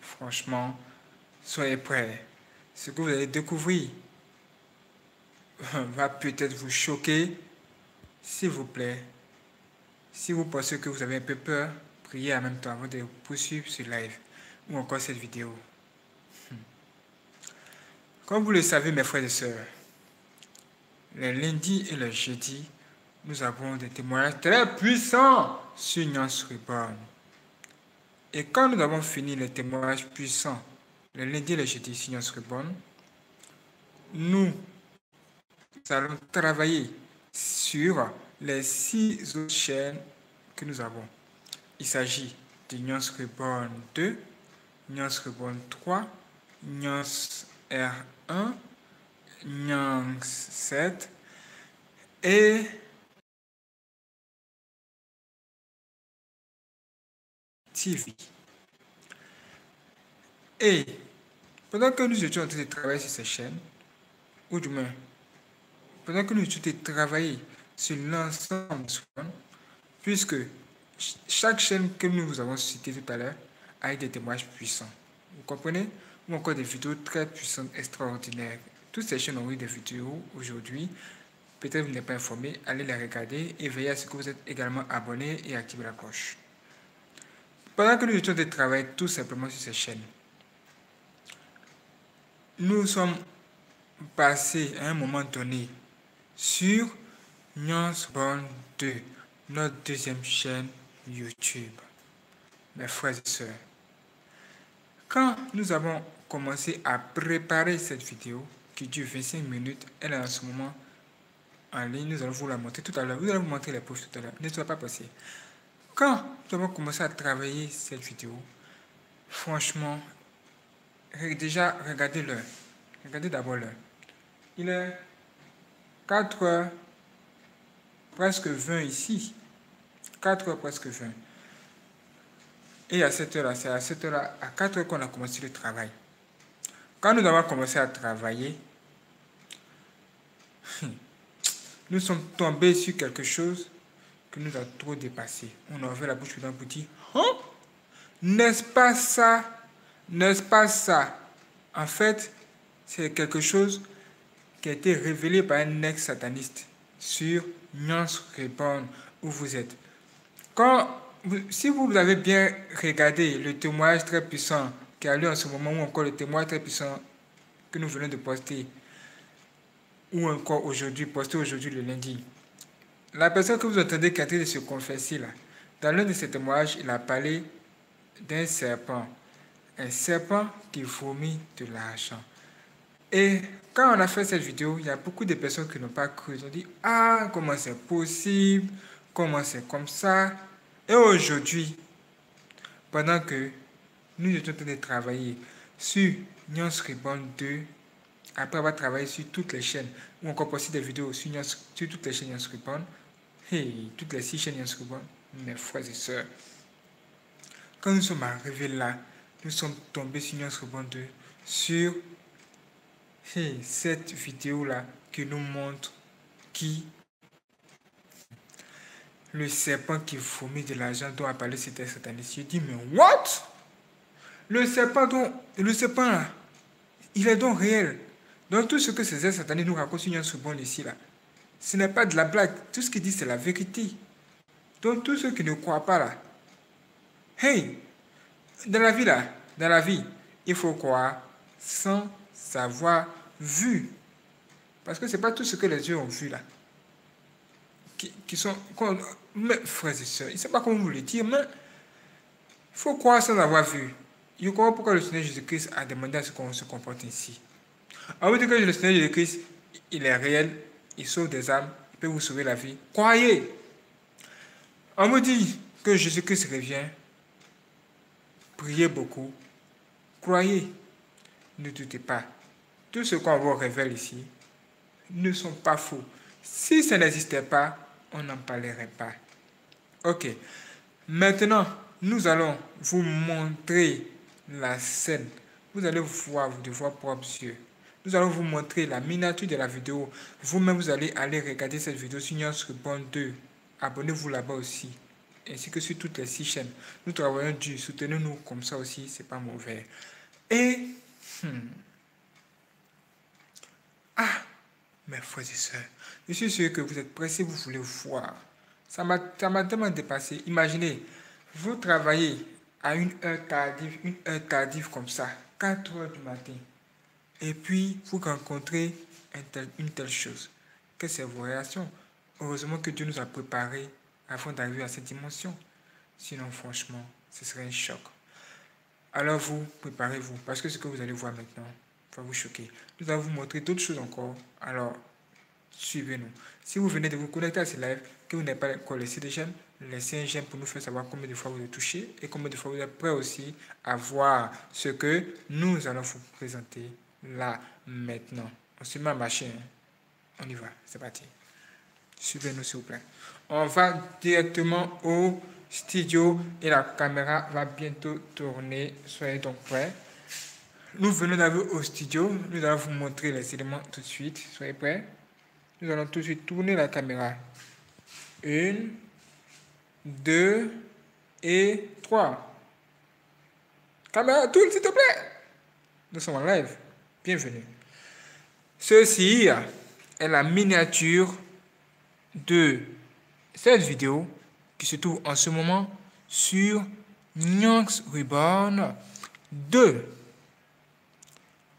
franchement, soyez prêts. Ce que vous allez découvrir va peut-être vous choquer. S'il vous plaît, si vous pensez que vous avez un peu peur, priez en même temps avant de poursuivre ce live ou encore cette vidéo. Hmm. Comme vous le savez, mes frères et sœurs, les lundis et les jeudis, nous avons des témoignages très puissants sur Nyans Reborn. Et quand nous avons fini les témoignages puissants, les lundis et les jeudis Nyans Reborn, nous allons travailler sur les six autres chaînes que nous avons. Il s'agit de Nyans Reborn 2, Nyans Reborn 3, Nyans R1, Nyans 7 et TV. Et pendant que nous étions en train de travailler sur ces chaînes, ou du moins, pendant que nous étions en train de travailler sur l'ensemble puisque chaque chaîne que nous vous avons citée tout à l'heure a des témoignages puissants. Vous comprenez? Ou encore des vidéos très puissantes, extraordinaires. Toutes ces chaînes ont eu des vidéos aujourd'hui. Peut-être vous n'êtes pas informé, allez les regarder et veillez à ce que vous êtes également abonné et activez la cloche. Pendant que nous étions de travailler tout simplement sur ces chaînes, nous sommes passés à un moment donné sur Nuance Born 2, notre deuxième chaîne YouTube. Mes frères et sœurs, quand nous avons commencé à préparer cette vidéo qui dure 25 minutes, elle est en ce moment en ligne, nous allons vous la montrer tout à l'heure. Vous allez vous montrer les posts tout à l'heure. Ne soyez pas passé. Quand nous avons commencé à travailler cette vidéo, franchement, déjà, regardez le Regardez d'abord l'heure. Il est 4 heures, presque 20 ici. 4 heures, presque 20. Et à cette heure-là, c'est à cette heure-là, à 4 heures qu'on a commencé le travail. Quand nous avons commencé à travailler, nous sommes tombés sur quelque chose que nous a trop dépassé. On a ouvert la bouche d'un petit. Hein? N'est-ce pas ça? N'est-ce pas ça? En fait, c'est quelque chose qui a été révélé par un ex-sataniste sur Nyans Reborn où vous êtes. Quand, si vous avez bien regardé le témoignage très puissant qui a lieu en ce moment, ou encore le témoignage très puissant que nous venons de poster, ou encore aujourd'hui, posté aujourd'hui le lundi, la personne que vous entendez qui train de se confesser là, dans l'un de ses témoignages, il a parlé d'un serpent. Un serpent qui vomit de l'argent. Et quand on a fait cette vidéo, il y a beaucoup de personnes qui n'ont pas cru. Ils ont dit Ah, comment c'est possible? Comment c'est comme ça Et aujourd'hui, pendant que nous étions en train de travailler sur Nyons Reborn 2, après avoir travaillé sur toutes les chaînes, ou encore posté des vidéos sur, sur toutes les chaînes Nyons Reborn, Hey, six chaînes Yanskuba, mes frères et sœurs. Quand nous sommes arrivés là, nous sommes tombés sur Yanskuba 2 sur cette vidéo-là qui nous montre qui le serpent qui vomit de l'argent dont a parlé c'était sataniste. Je dis, mais what? Le serpent, dont, le serpent il est donc réel. Donc tout ce que ces satanistes nous racontent sur Yanskuba ici là, ce n'est pas de la blague. Tout ce qu'il dit, c'est la vérité. Donc, tous ceux qui ne croient pas là, hey, dans la vie là, dans la vie, il faut croire sans savoir vu. Parce que ce n'est pas tout ce que les yeux ont vu là. Qui, sont. Mais, frères et sœurs, je ne sais pas comment vous le dire, mais il faut croire sans avoir vu. Je crois pourquoi le Seigneur Jésus-Christ a demandé à ce qu'on se comporte ainsi. On veut dire que le Seigneur Jésus-Christ, il est réel, il sauve des âmes, il peut vous sauver la vie. Croyez. On me dit que Jésus-Christ revient. Priez beaucoup. Croyez. Ne doutez pas. Tout ce qu'on vous révèle ici ne sont pas faux. Si ça n'existait pas, on n'en parlerait pas. Ok. Maintenant, nous allons vous montrer la scène. Vous allez voir de vos propres yeux. Nous allons vous montrer la miniature de la vidéo. Vous-même, vous allez aller regarder cette vidéo sur News 2. Abonnez-vous là-bas aussi. ainsi que sur toutes les six chaînes. Nous travaillons dur, soutenez-nous comme ça aussi, c'est pas mauvais. Et, hmm. ah, mes frères et sœurs, je suis sûr que vous êtes pressés, vous voulez voir. Ça m'a tellement dépassé. Imaginez, vous travaillez à une heure tardive, une heure tardive comme ça, 4 heures du matin. Et puis, vous rencontrez une telle chose. Quelles sont vos réactions Heureusement que Dieu nous a préparés avant d'arriver à cette dimension. Sinon, franchement, ce serait un choc. Alors vous, préparez-vous, parce que ce que vous allez voir maintenant va vous choquer. Nous allons vous montrer d'autres choses encore. Alors, suivez-nous. Si vous venez de vous connecter à ce live, que vous n'avez pas encore laissé de j'aime, laissez un j'aime pour nous faire savoir combien de fois vous êtes touché et combien de fois vous êtes prêt aussi à voir ce que nous allons vous présenter là, maintenant. On se met en machine. On y va. C'est parti. Suivez-nous, s'il vous plaît. On va directement au studio et la caméra va bientôt tourner. Soyez donc prêts. Nous venons d'arriver au studio. Nous allons vous montrer les éléments tout de suite. Soyez prêts. Nous allons tout de suite tourner la caméra. Une, deux et trois. Caméra, tourne s'il te plaît. Nous sommes en live. Bienvenue. Ceci est la miniature de cette vidéo qui se trouve en ce moment sur Nyanx Reborn 2.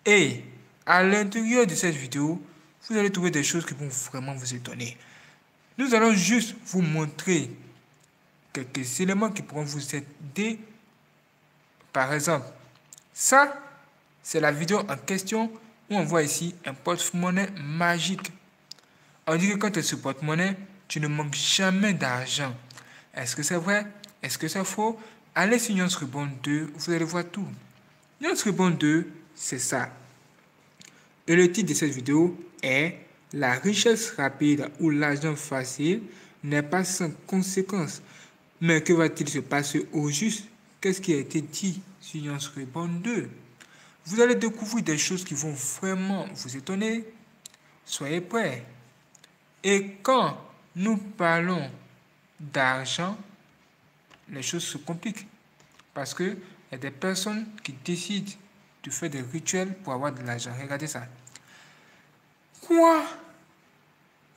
Et à l'intérieur de cette vidéo, vous allez trouver des choses qui vont vraiment vous étonner. Nous allons juste vous montrer quelques éléments qui pourront vous aider. Par exemple, ça, c'est la vidéo en question où on voit ici un porte-monnaie magique. On dit que quand tu es sur porte-monnaie, tu ne manques jamais d'argent. Est-ce que c'est vrai? Est-ce que c'est faux? Allez sur Nyons 2, vous allez voir tout. Nyons 2, c'est ça. Et le titre de cette vidéo est La richesse rapide ou l'argent facile n'est pas sans conséquence. Mais que va-t-il se passer au juste? Qu'est-ce qui a été dit sur Nyons 2 Vous allez découvrir des choses qui vont vraiment vous étonner. Soyez prêts. Et quand nous parlons d'argent, les choses se compliquent. Parce qu'il y a des personnes qui décident de faire des rituels pour avoir de l'argent. Regardez ça. Quoi?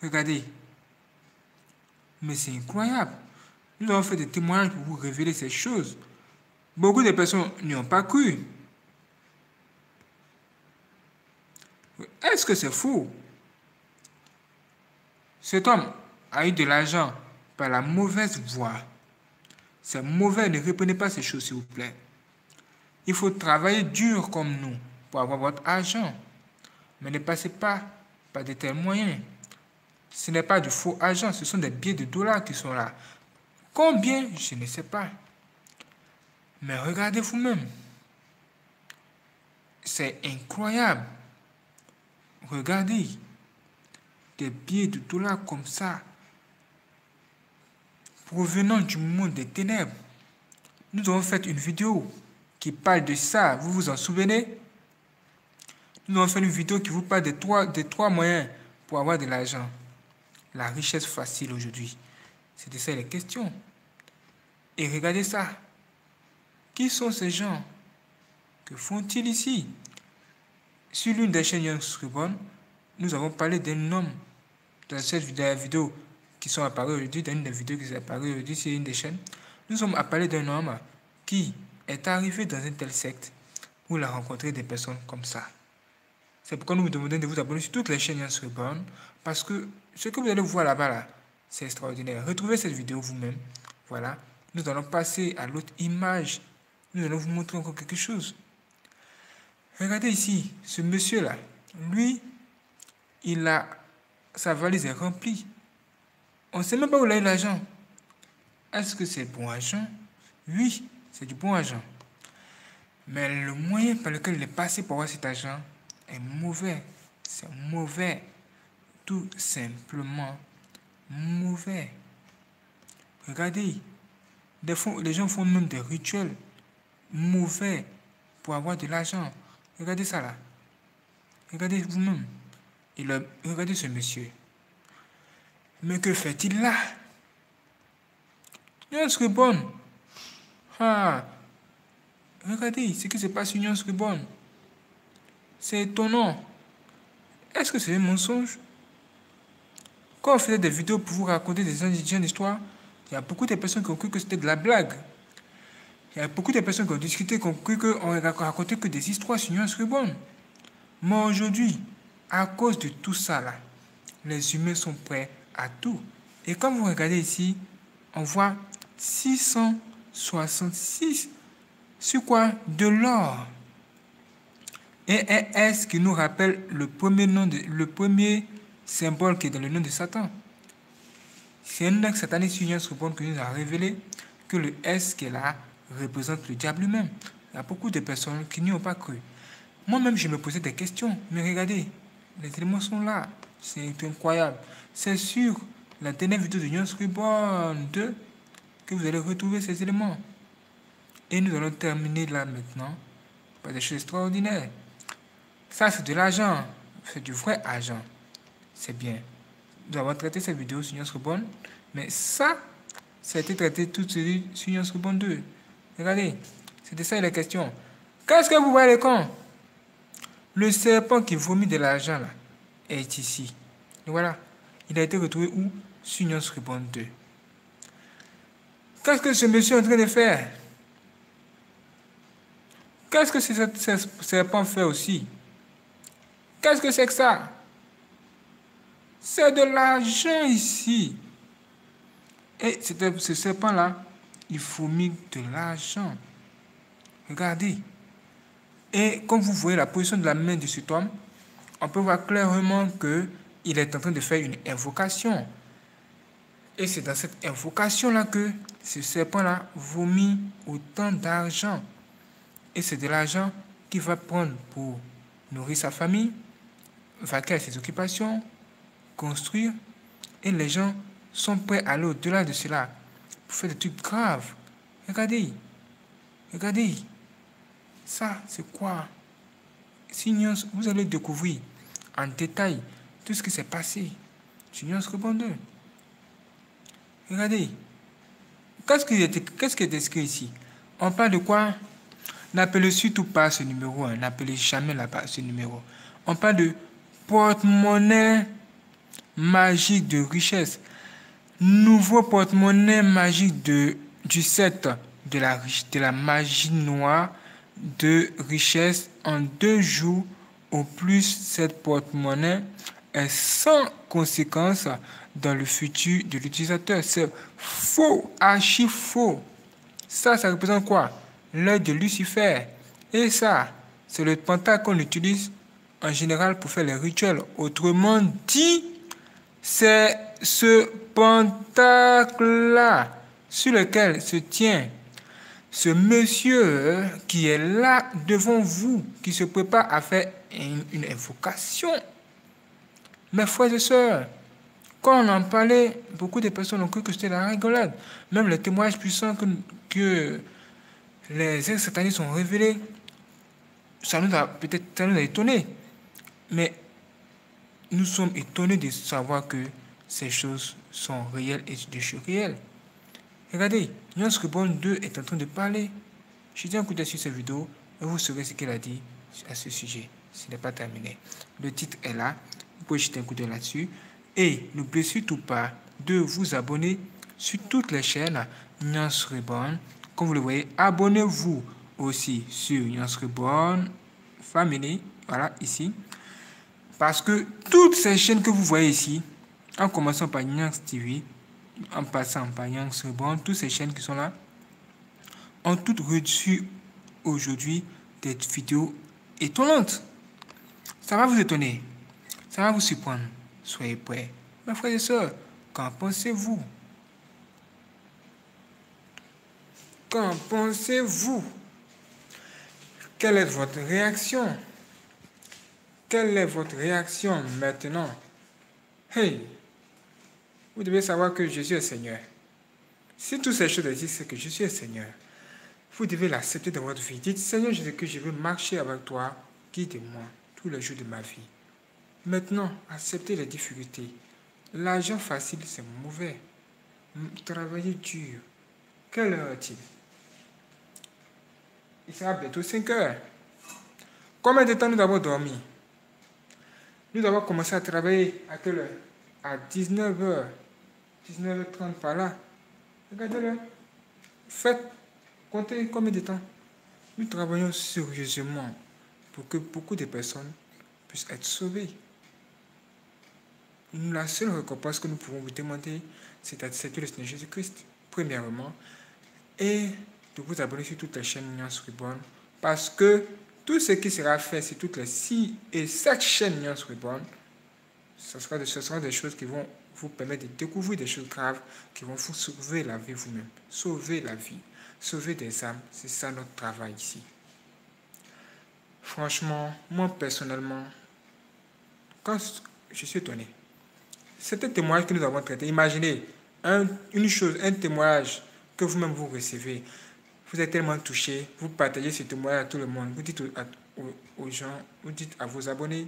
Regardez. Mais c'est incroyable. Nous avons fait des témoignages pour vous révéler ces choses. Beaucoup de personnes n'y ont pas cru. Est-ce que c'est faux Cet homme a eu de l'argent par la mauvaise voie. C'est mauvais, ne reprenez pas ces choses, s'il vous plaît. Il faut travailler dur comme nous pour avoir votre argent. Mais ne passez pas par de tels moyens. Ce n'est pas du faux argent, ce sont des billets de dollars qui sont là. Combien? Je ne sais pas. Mais regardez vous-même. C'est incroyable. Regardez. Des billets de dollars comme ça provenant du monde des ténèbres. Nous avons fait une vidéo qui parle de ça. Vous vous en souvenez? Nous avons fait une vidéo qui vous parle des trois, des trois moyens pour avoir de l'argent. La richesse facile aujourd'hui. De ça les questions. Et regardez ça. Qui sont ces gens? Que font-ils ici? Sur l'une des chaînes Young nous avons parlé d'un homme dans cette vidéo qui sont apparus aujourd'hui, dans une des vidéos qui sont apparues aujourd'hui sur une des chaînes, nous sommes parler d'un homme qui est arrivé dans une telle secte où il a rencontré des personnes comme ça. C'est pourquoi nous vous demandons de vous abonner sur toutes les chaînes Yans Reborn, parce que ce que vous allez voir là-bas, là, c'est extraordinaire. Retrouvez cette vidéo vous-même. Voilà. Nous allons passer à l'autre image. Nous allons vous montrer encore quelque chose. Regardez ici, ce monsieur-là, lui, il a, sa valise est remplie on ne sait même pas où il a eu l'argent. Est-ce que c'est bon argent? Oui, c'est du bon argent. Mais le moyen par lequel il est passé pour avoir cet argent est mauvais. C'est mauvais. Tout simplement mauvais. Regardez, des les gens font même des rituels mauvais pour avoir de l'argent. Regardez ça là. Regardez vous-même. Regardez ce monsieur. Mais que fait-il là? Nuance Reborn. Ah. Regardez ce qui se passe sur Reborn. C'est étonnant. Est-ce que c'est un mensonge? Quand on faisait des vidéos pour vous raconter des indigènes d'histoire, il y a beaucoup de personnes qui ont cru que c'était de la blague. Il y a beaucoup de personnes qui ont discuté, qui ont cru qu'on racontait que des histoires sur Nuance Reborn. Mais aujourd'hui, à cause de tout ça là, les humains sont prêts à tout. Et quand vous regardez ici, on voit 666 sur quoi? De l'or. Et un S qui nous rappelle le premier, nom le premier symbole qui est dans le nom de Satan? C'est un acte satanique sur Reborn qui nous a révélé que le S qui est là représente le diable lui-même. Il y a beaucoup de personnes qui n'y ont pas cru. Moi-même, je me posais des questions. Mais regardez, les éléments sont là. C'est incroyable. C'est sur la dernière vidéo de News Reborn 2 que vous allez retrouver ces éléments. Et nous allons terminer là maintenant par des choses extraordinaires. Ça, c'est de l'argent. C'est du vrai argent. C'est bien. Nous avons traité cette vidéo sur News Reborn. Mais ça, ça a été traité tout de suite sur News Reborn 2. Regardez, c'était ça la question. Qu'est-ce que vous voyez quand Le serpent qui vomit de l'argent là est ici. Et voilà. Il a été retrouvé où? Sur Reborn 2. Qu'est-ce que ce monsieur est en train de faire? Qu'est-ce que ce serpent fait aussi? Qu'est-ce que c'est que ça? C'est de l'argent ici. Et ce serpent-là, il fourmille de l'argent. Regardez. Et comme vous voyez la position de la main de cet homme, on peut voir clairement qu'il est en train de faire une invocation. Et c'est dans cette invocation-là que ce serpent-là vomit autant d'argent. Et c'est de l'argent qu'il va prendre pour nourrir sa famille, vaquer ses occupations, construire. Et les gens sont prêts à aller au-delà de cela fait des trucs graves. Regardez. Regardez. Ça, c'est quoi? Signons, vous allez découvrir en détail tout ce qui s'est passé. Signons répondeur. Regardez. Qu'est-ce qui, est, qu'est-ce qui est écrit ici? On parle de quoi? N'appelez surtout pas ce numéro. N'appelez jamais là-bas ce numéro. On parle de porte-monnaie magique de richesse nouveau porte-monnaie magique de, du 7 de la, de la magie noire de richesse en deux jours au plus cette porte-monnaie est sans conséquence dans le futur de l'utilisateur. C'est faux, archi faux. Ça, ça représente quoi? L'œil de Lucifer. Et ça, c'est le pentacle qu'on utilise en général pour faire les rituels. Autrement dit, c'est ce pentacle-là sur lequel se tient ce monsieur qui est là devant vous, qui se prépare à faire une, invocation. Mes frères et sœurs, quand on en parlait, beaucoup de personnes ont cru que c'était la rigolade. Même les témoignages puissants que, que les ex-satanistes ont révélés, ça nous a peut-être étonnés. Mais nous sommes étonnés de savoir que ces choses sont réelles et de réelles. Regardez, Nyans Reborn 2 est en train de parler. Jetez un coup d'œil sur cette vidéo et vous saurez ce qu'elle a dit à ce sujet. Ce n'est pas terminé. Le titre est là. Vous pouvez jeter un coup d'œil là-dessus. Et n'oubliez surtout pas de vous abonner sur toutes les chaînes Nyans Reborn. Comme vous le voyez, abonnez-vous aussi sur Nyans Reborn Family. Voilà, ici. Parce que toutes ces chaînes que vous voyez ici, en commençant par Nyans TV, en passant par Nyans Reborn, toutes ces chaînes qui sont là, ont toutes reçu aujourd'hui des vidéos étonnantes. Ça va vous étonner. Ça va vous surprendre. Soyez prêts. Mes frères et sœurs, qu'en pensez-vous? Qu'en pensez-vous? Quelle est votre réaction? Quelle est votre réaction maintenant? Hey vous devez savoir que Jésus est Seigneur. Si toutes ces choses existent, c'est que Jésus est Seigneur. Vous devez l'accepter dans votre vie. Dites, Seigneur Jésus, que je veux marcher avec toi. Guide-moi tous les jours de ma vie. Maintenant, acceptez les difficultés. L'argent facile, c'est mauvais. Travaillez dur. Quelle heure est-il? Il sera bientôt 5 heures. Combien de temps nous avons dormi? Nous avons commencé à travailler à quelle heure? À 19h. 19h30 par là. Regardez-le. Faites, comptez combien de temps? Nous travaillons sérieusement pour que beaucoup de personnes puissent être sauvées. La seule récompense que nous pouvons vous demander, c'est d'accepter le Seigneur Jésus-Christ, premièrement, et de vous abonner sur toutes les chaînes Nuance Reborn, parce que tout ce qui sera fait sur toutes les 6 et 7 chaînes Nuance Reborn, ce sera, ce sera des choses qui vont vous permettre de découvrir des choses graves qui vont vous sauver la vie vous-même. Sauver la vie, sauver des âmes, c'est ça notre travail ici. Franchement, moi personnellement, quand je suis étonné, c'est un témoignage que nous avons traité. Imaginez un, une chose, un témoignage que vous-même vous recevez. Vous êtes tellement touché, vous partagez ce témoignage à tout le monde. Vous dites aux, gens, vous dites à vos abonnés,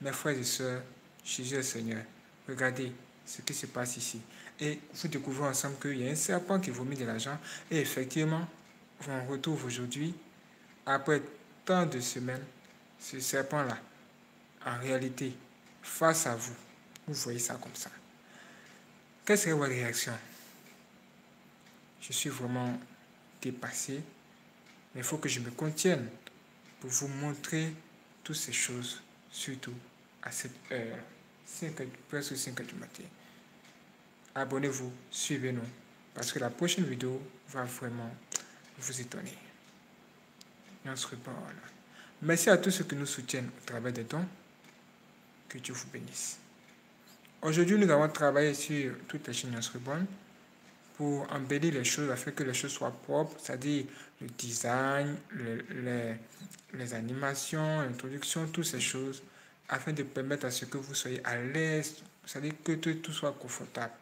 mes frères et sœurs, Jésus est Seigneur. Regardez ce qui se passe ici. Et vous découvrez ensemble qu'il y a un serpent qui vomit de l'argent. Et effectivement, on retrouve aujourd'hui, après tant de semaines, ce serpent-là, en réalité, face à vous, vous voyez ça comme ça. Quelle serait votre réaction? Je suis vraiment dépassé, mais il faut que je me contienne pour vous montrer toutes ces choses, surtout à cette heure, 5, presque 5 heures du matin. Abonnez-vous, suivez-nous, parce que la prochaine vidéo va vraiment vous étonner. Et on se. Merci à tous ceux qui nous soutiennent au travers des dons. Que Dieu vous bénisse. Aujourd'hui, nous avons travaillé sur toutes les chaînes Reborn pour embellir les choses afin que les choses soient propres, c'est-à-dire le design, les animations, l'introduction, toutes ces choses, afin de permettre à ce que vous soyez à l'aise, c'est-à-dire que tout soit confortable.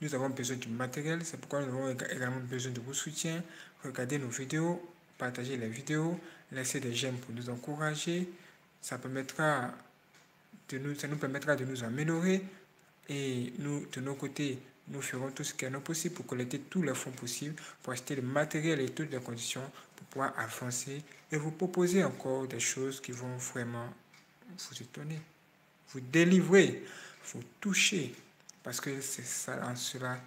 Nous avons besoin du matériel, c'est pourquoi nous avons également besoin de vos soutiens. Regardez nos vidéos, partagez les vidéos, laissez des j'aime pour nous encourager. Ça permettra de nous, ça nous permettra de nous améliorer et nous, de nos côtés, nous ferons tout ce qui est possible pour collecter tous les fonds possibles, pour acheter le matériel et toutes les conditions pour pouvoir avancer et vous proposer encore des choses qui vont vraiment vous étonner, vous délivrer, vous toucher, parce que c'est ça en cela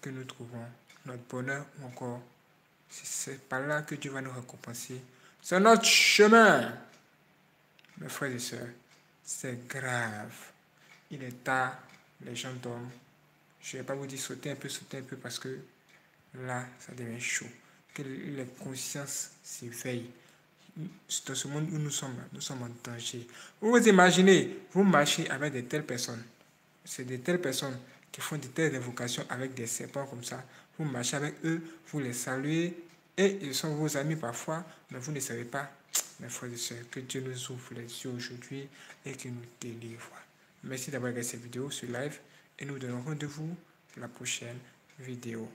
que nous trouvons notre bonheur ou encore c'est par là que Dieu va nous récompenser. C'est notre chemin. Mes frères et sœurs, c'est grave. Il est tard, les gens dorment. Je ne vais pas vous dire sauter un peu, sauter un peu parce que là, ça devient chaud. Que les consciences s'éveillent. Dans ce monde où nous sommes, nous sommes en danger. Vous vous imaginez, vous marchez avec de telles personnes c'est de telles personnes qui font de telles invocations avec des serpents comme ça. Vous marchez avec eux, vous les saluez, et ils sont vos amis parfois, mais vous ne savez pas, mes frères et sœurs, que Dieu nous ouvre les yeux aujourd'hui et qu'il nous délivre. Merci d'avoir regardé cette vidéo sur live et nous donnons rendez-vous pour la prochaine vidéo.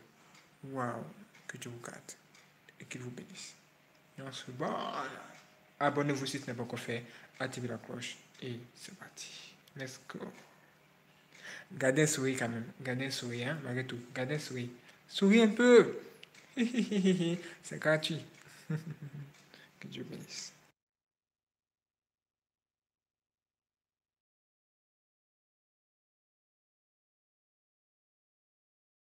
Waouh, que Dieu vous garde et qu'il vous bénisse. Et on se bat. Abonnez-vous si ce n'est pas encore fait, activez la cloche et c'est parti. Let's go. Gardez un sourire quand même. Gardez un sourire, hein, malgré tout. Gardez un sourire. Souris un peu. C'est gratuit. que Dieu bénisse.